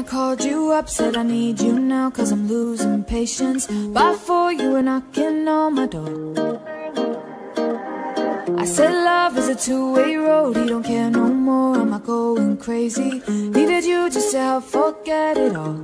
I called you up, said I need you now Cause I'm losing patience. By four, you were knocking on my door. I said love is a two-way road He don't care no more, am I going crazy? Needed you just to help forget it all.